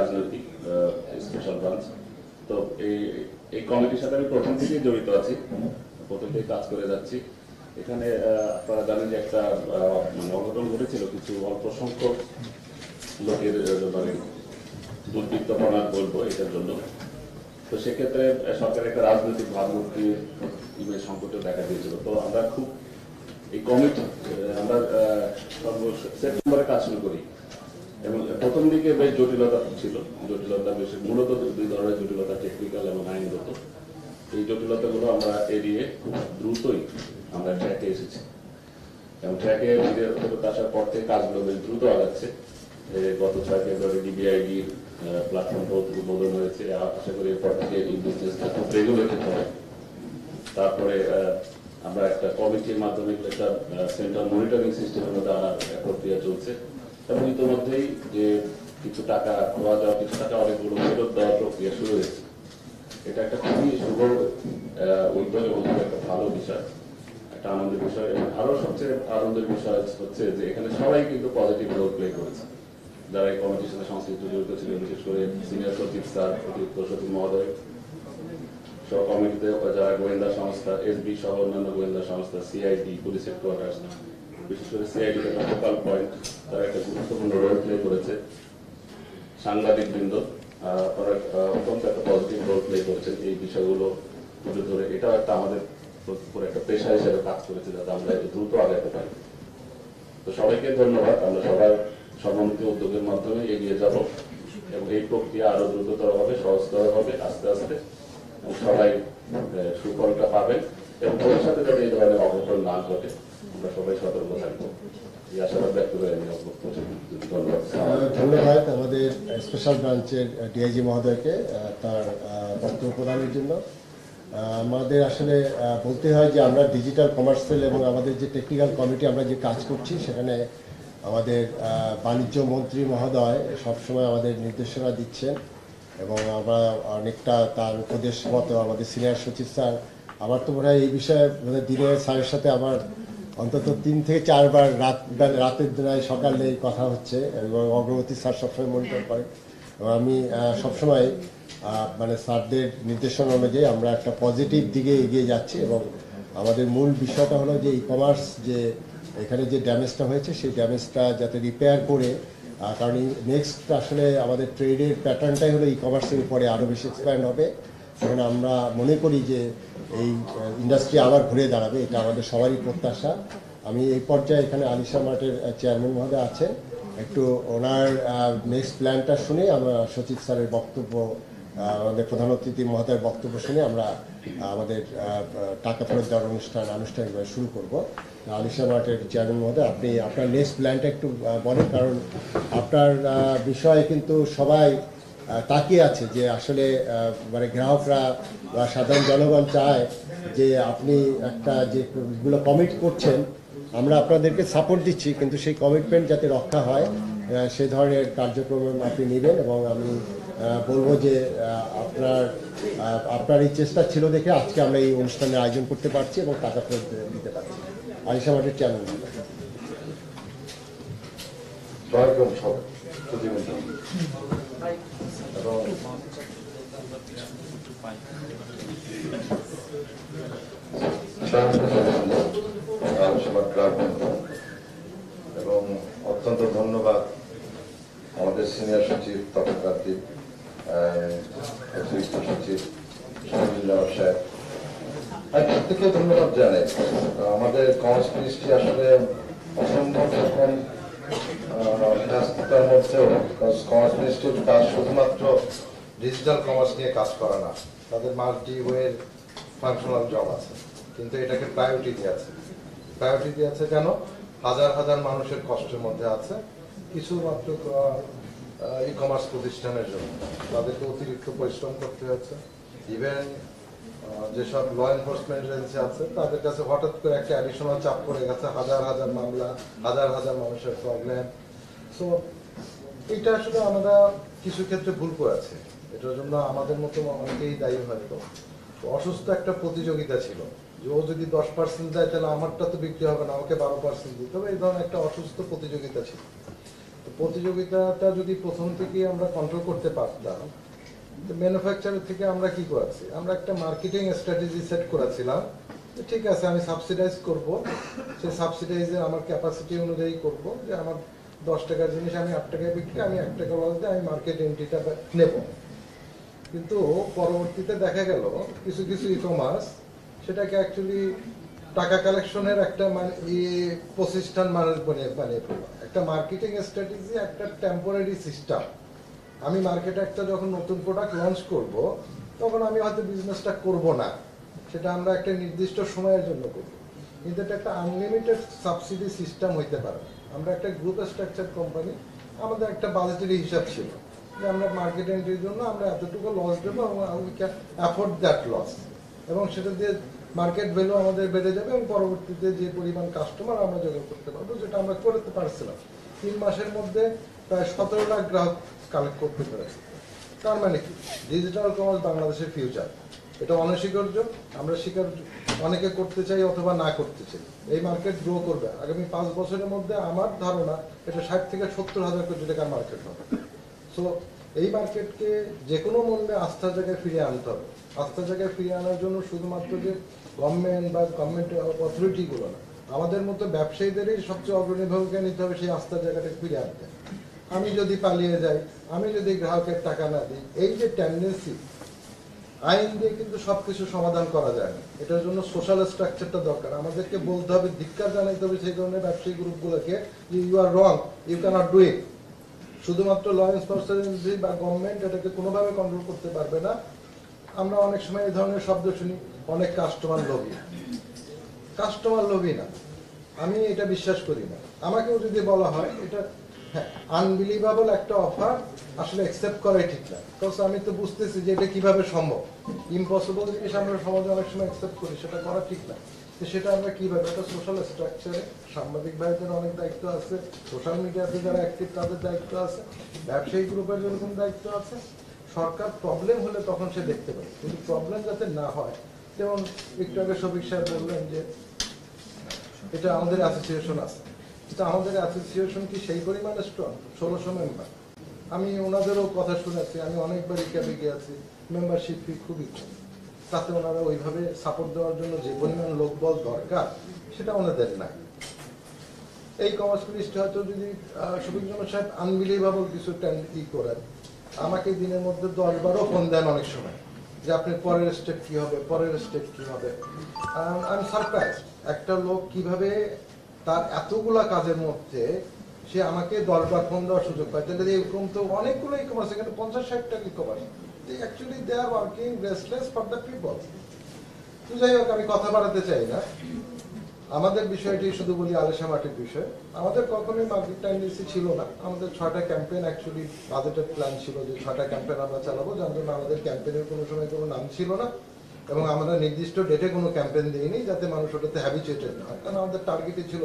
রাজনৈতিক special branch তো এই এই কমিটির সাথে আমি প্রথম থেকেই জড়িত আছি। প্রথম থেকে কাজ করে যাচ্ছি। এখানে আপনারা জানেন যে একটা মানে অঘটন ঘটেছিল কিছু অল্প সংখ্যক লোকের মানে দুর্বৃত্তপনা বলব এটার জন্য। তো সেক্ষেত্রে সরকারের একটা রাজনৈতিক ভাবমূর্তির ইমেজ সংকটও দেখা দিয়েছিল। তো আমরা খুব, এই কমিটি আমরা সর্ব সেপ্টেম্বরে কাজ শুরু করি। এবং প্রথম দিকে বেশ জটিলতা ছিল। জটিলতা বেশ, মূলত দুই ধরনের জটিলতা টেকনিক্যাল এবং আইনগত। এই জটিলতাগুলো আমরা এড়িয়ে খুব দ্রুতই আমরা ট্র্যাকে এসেছি। এবং ট্র্যাকে ফেরত আসার পর থেকে কাজগুলো বেশ দ্রুত আগাচ্ছে। গত ছয় ফেব্রুয়ারি ডিবিআইডি প্ল্যাটফর্মটা উদ্বোধন হয়েছে। আশা করি এরপর থেকে এই বিজনেসটা খুব রেগুলেটেড হবে। তারপরে আমরা একটা কমিটির মাধ্যমে একটা সেন্ট্রাল মনিটরিং সিস্টেমের মধ্যে আনার প্রক্রিয়া চলছে। এবং ইতিমধ্যেই যে কিছু টাকা খোয়া যাওয়া কিছু টাকা অনেকগুলো ফেরত দেওয়ার প্রক্রিয়া শুরু হয়েছে। এটা একটা খুবই শুভ উদ্যোগ এবং একটা ভালো বিষয়। একটা আনন্দের বিষয়। এবং সবচেয়ে আনন্দের বিষয় হচ্ছে যে এখানে সবাই কিন্তু পজিটিভ রোল প্লে করেছে। যারা এই কমিটির সাথে সংশ্লিষ্ট জড়িত ছিলেন, বিশেষ করে সিনিয়র সচিব স্যার অতিরিক্ত সচিব মহোদয়, সহ কমিটিতে যারা গোয়েন্দা সংস্থা এসবি সহ অন্যান্য গোয়েন্দা সংস্থা সিআইডি পুলিশ হেডকোয়ার্টার্স বিশেষ করে সিআইডি পয়েন্ট তারা একটা গুরুত্বপূর্ণ রোল প্লে করেছে সাংবাদিক বৃন্দ তারা অত্যন্ত একটা পজিটিভ রোল প্লে করেছেন এই বিষয়গুলো তুলে ধরে। এটাও একটা আমাদের উপর একটা পেশা হিসেবে কাজ করেছে যাতে আমরা একটু দ্রুত আগাতে পারি। তো সবাইকে ধন্যবাদ। আমরা সবার সমন্বিত উদ্যোগের মাধ্যমে এগিয়ে যাব এবং এই প্রক্রিয়া আরও দ্রুততর হবে, সহজতর হবে, আস্তে আস্তে। সবাই সুফলটা পাবেন। এবং এই ধরনের অঘটন না ঘটে, আমরা সবাই সতর্ক থাকব। ধন্যবাদ। আমাদের স্পেশাল ব্রাঞ্চের ডিআইজি মহোদয়কে তার বক্তব্য প্রদানের জন্য। আমাদের আসলে বলতে হয় যে আমরা ডিজিটাল কমার্সিয়াল এবং আমাদের যে টেকনিক্যাল কমিটি আমরা যে কাজ করছি, সেখানে আমাদের বাণিজ্য মন্ত্রী মহোদয় সবসময় আমাদের নির্দেশনা দিচ্ছেন এবং আমরা অনেকটা তার উপদেশ মতো আমাদের সিনিয়র সচিব স্যার আমার তো মনে হয় এই বিষয়ে মানে দিনে স্যারের সাথে আমার অন্তত তিন থেকে চারবার রাত, রাতের বেলায় সকালে এই কথা হচ্ছে এবং অগ্রগতি স্যার সবসময় মনিটর করে এবং আমি সবসময় মানে স্যারদের নির্দেশনা অনুযায়ী আমরা একটা পজিটিভ দিকে এগিয়ে যাচ্ছি এবং আমাদের মূল বিষয়টা হলো যে ই কমার্স যে এখানে যে ড্যামেজটা হয়েছে, সেই ড্যামেজটা যাতে রিপেয়ার করে কারণ নেক্সট আসলে আমাদের ট্রেডের প্যাটার্নটাই হলো ই কমার্সের উপরে আরও বেশি এক্সপ্যান্ড হবে। সেখানে আমরা মনে করি যে এই ইন্ডাস্ট্রি আবার ঘুরে দাঁড়াবে, এটা আমাদের সবারই প্রত্যাশা। আমি এই পর্যায়ে এখানে আলিশা মার্টের চেয়ারম্যান মহোদয় আছেন। একটু ওনার নেক্সট প্ল্যানটা শুনে আমরা সচিব স্যারের বক্তব্য আমাদের প্রধান অতিথি মহোদয়ের বক্তব্য শুনে আমরা আমাদের টাকা ফেরত দেওয়ার অনুষ্ঠান, আনুষ্ঠানিকভাবে শুরু করব। আলিশা মার্টের চেয়ারম্যান মহোদয়, আপনি আপনার নেক্সট প্ল্যানটা একটু বলেন, কারণ আপনার বিষয়ে কিন্তু সবাই তাকিয়ে আছে যে আসলে মানে গ্রাহকরা বা সাধারণ জনগণ চায় যে আপনি একটা যেগুলো কমিট করছেন, আমরা আপনাদেরকে সাপোর্ট দিচ্ছি, কিন্তু সেই কমিটমেন্ট যাতে রক্ষা হয় সে ধরনের কার্যক্রম আপনি নেবেন এবং আমি বলব যে আপনার আপনার এই চেষ্টা ছিল দেখে আজকে আমরা এই অনুষ্ঠানের আয়োজন করতে পারছি এবং টাকা ফেরত দিতে পারছি। আলিশা মাঠের চ্যানেল এবং অত্যন্ত ধন্যবাদ আমাদের সিনিয়র সচিব তথাকান্তিক অতিরিক্ত সচিব সাহেব। আমি প্রত্যেকে ধন্যবাদ জানাই আমাদের মিনিস্ট্রি আসলে অসম্ভব রকম কমার্স মিনিস্ট্রির কাজ শুধুমাত্র ডিজিটাল কমার্স নিয়ে কাজ করা না, তাদের মাল্টি ওয়ের ফাংশনাল জব আছে। কিন্তু এটাকে প্রায়োরিটি দিয়ে আছে। প্রায়োরিটি দিয়েছে কেন? হাজার হাজার মানুষের কষ্টের মধ্যে আছে। কিছু মাত্র ই কমার্স প্রতিষ্ঠানের জন্য। তাদেরকে অতিরিক্ত পরিশ্রম করতে হচ্ছে। ইভেন যেসব ল এনফোর্সমেন্ট এজেন্সি আছে, তাদের কাছে হঠাৎ করে একটা অ্যাডিশনাল চাপ পড়ে গেছে। হাজার হাজার মামলা, হাজার হাজার মানুষের প্রবলেম সো এটা আসলে আমরা কিছু ক্ষেত্রে ভুল করেছি এটার জন্য আমাদের মতো অনেকেই দায়ী হয়তো অসুস্থ একটা প্রতিযোগিতা ছিল। যে ও যদি দশ পার্সেন্ট দেয়, তাহলে আমারটা তো বিক্রি হবে না, আমাকে বারো পার্সেন্ট দিতে হবে। এই ধরনের একটা অসুস্থ প্রতিযোগিতা ছিল। তো প্রতিযোগিতাটা যদি প্রথম থেকে আমরা কন্ট্রোল করতে পারতাম ম্যানুফ্যাকচারার থেকে আমরা কি করেছি? আমরা একটা মার্কেটিং স্ট্র্যাটেজি সেট করেছিলাম। ঠিক আছে, আমি সাবসিডাইজ করব। সেই সাবসিডাইজে আমার ক্যাপাসিটি অনুযায়ী করব যে আমার দশ টাকার জিনিস আমি আট টাকায় বিক্রি, আমি এক টাকা লস বলতে আমি মার্কেট এন্ট্রিটা নেব। কিন্তু পরবর্তীতে দেখা গেল কিছু কিছু ই কমার্স সেটাকে অ্যাকচুয়ালি টাকা কালেকশনের একটা মানে প্রতিষ্ঠান মানে বানিয়ে বানিয়ে ফেলল। একটা মার্কেটিং স্ট্র্যাটেজি একটা টেম্পোরারি সিস্টেম আমি মার্কেটে একটা যখন নতুন প্রোডাক্ট লঞ্চ করব, তখন আমি হয়তো বিজনেসটা করব না। সেটা আমরা একটা নির্দিষ্ট সময়ের জন্য করব। এটা একটা আনলিমিটেড সাবসিডি সিস্টেম হইতে পারে। আমরা একটা গ্রুপ স্ট্রাকচার কোম্পানি আমাদের একটা বাজেটারি হিসাব ছিল যে আমরা মার্কেট এন্ট্রির জন্য আমরা এতটুকু লস দেবো এবং we can afford that loss এবং সেটা দিয়ে মার্কেট ভ্যালু আমাদের বেড়ে যাবে এবং পরবর্তীতে যে পরিমাণ কাস্টমার আমরা জোগাড় করতে পারব, যেটা আমরা করতে পারছিলাম। তিন মাসের মধ্যে প্রায় সতেরো লাখ গ্রাহক কালেক্ট করতে পেরেছি। তার মানে কি? ডিজিটাল কমার্স বাংলাদেশের ফিউচার এটা অনস্বীকার্য, আমরা স্বীকার, অনেকে করতে চাই অথবা না করতে চাই। এই মার্কেট গ্রো করবে। আগামী পাঁচ বছরের মধ্যে আমার ধারণা এটা ষাট থেকে সত্তর হাজার কোটি টাকার মার্কেট হবে। সো এই মার্কেটকে যে কোনো মূল্যে আস্থার জায়গায় ফিরিয়ে আনতে হবে। আস্থার জায়গায় ফিরিয়ে আনার জন্য শুধুমাত্র যে গভর্নমেন্ট বা গভর্নমেন্ট অথরিটিগুলো না, আমাদের মতো ব্যবসায়ীদেরই সবচেয়ে অগ্রণী ভূমিকা নিতে হবে সেই আস্থার জায়গাটা ফিরে আনতে। আমি যদি পালিয়ে যাই, আমি যদি গ্রাহকের টাকা না দিই, এই যে টেন্ডেন্সি আইন দিয়ে কিন্তু সবকিছু সমাধান করা যায় না। এটার জন্য সোশ্যাল স্ট্রাকচারটা দরকার। আমাদেরকে বলতে হবে, ধিক্কার জানাইতে হবে সেই ধরনের ব্যবসায়ী গ্রুপগুলোকে যে you are wrong you cannot do it শুধুমাত্র ল এনফোর্সমেন্ট বা গভর্নমেন্ট এটাকে কোনোভাবে কন্ট্রোল করতে পারবে না। আমরা অনেক সময় এই ধরনের শব্দ শুনি, অনেক কাস্টমার লোভী। কাস্টমার লোভী না। আমি এটা বিশ্বাস করি না। আমাকেও যদি বলা হয়, এটা আনবিলিভাবল একটা অফার আসলে অ্যাকসেপ্ট করাই ঠিক না। আমি তো বুঝতেছি যে এটা কীভাবে সম্ভব। ইম্পসিবল জিনিস আমরা সমাজে অনেক সময় অ্যাকসেপ্ট করি, সেটা করা ঠিক না। তো সেটা আমরা একটা সোশ্যাল স্ট্রাকচারে সাংবাদিক ভাইদের অনেক দায়িত্ব আছে সোশ্যাল মিডিয়াতে যারা অ্যাক্টিভ তাদের দায়িত্ব আছে, ব্যবসায়ী গ্রুপের যেরকম দায়িত্ব আছে, সরকার প্রবলেম হলে তখন সে দেখতে পাবে কিন্তু প্রবলেম যাতে না হয়, যেমন একটু আগে শফিক সাহেব বললেন যে, এটা আমাদের অ্যাসোসিয়েশন আছে। আমাদের অ্যাসোসিয়েশন কি সেই পরিমাণে স্ট্রং ষোলোশো মেম্বার আমি ওনাদেরও কথা শুনেছি, আমি অনেকবার ক্যাবে গিয়েছি। মেম্বারশিপ ফি খুবই কম। তাতে ওনারা ওইভাবে সাপোর্ট দেওয়ার জন্য যে পরিমাণ লোকবল দরকার, সেটা ওনাদের নাই। এই কমার্স লিস্ট হয়তো যদি শফিক জনক সাহেব আনবিলিভাবল কিছু ই করেন, আমাকে দিনের মধ্যে দশ বারো ফোন দেন অনেক সময়, যে আপনি পরের স্টেপ কি হবে, পরের স্টেপ কি হবে। আই এম সারপ্রাইজ একটা লোক কীভাবে তার এতগুলা কাজের মধ্যে সে আমাকে দশবার ফোন দেওয়ার সুযোগ পায়। তাহলে এরকম তো অনেকগুলো ই কমার্স এখানে পঞ্চাশ ষাটটা e commerce actually they are working restless for the people তো যাই হোক, আমি কথা বাড়াতে চাই না। আমাদের বিষয়টি শুধু বলি আলেশা মাটির বিষয়। আমাদের কখনোই মার্কেট টেন্ডেন্সি ছিল না। আমাদের ছয়টা ক্যাম্পেইন অ্যাকচুয়ালি বাজেটের প্ল্যান ছিল যে ছয়টা ক্যাম্পেইন আমরা চালাবো। যার জন্য আমাদের ক্যাম্পেইনের কোনো সময় কোনো নাম ছিল না। এবং আমরা নির্দিষ্ট ডেটে কোনো ক্যাম্পেইন দিইনি যাতে মানুষ ওটাতে হ্যাবিচুয়েটেড না হয়। কারণ আমাদের টার্গেটই ছিল